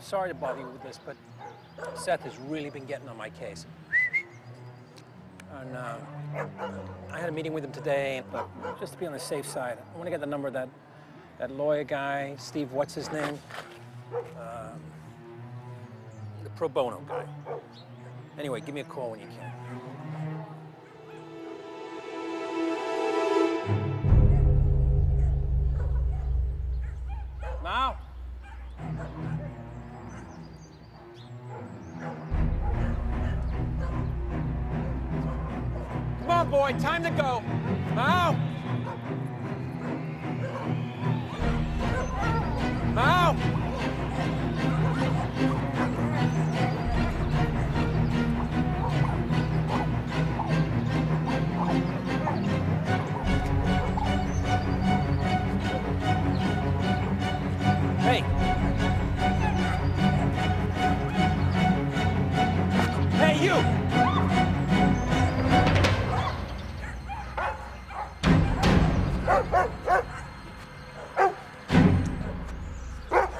sorry to bother you with this, but Seth has really been getting on my case. And uh, I had a meeting with him today, but just to be on the safe side, I want to get the number of that, that lawyer guy, Steve, what's his name? Um, the pro bono guy. Anyway, give me a call when you can. Mao? Come on, boy, time to go. Mao? Mao? Hey. Hey, you!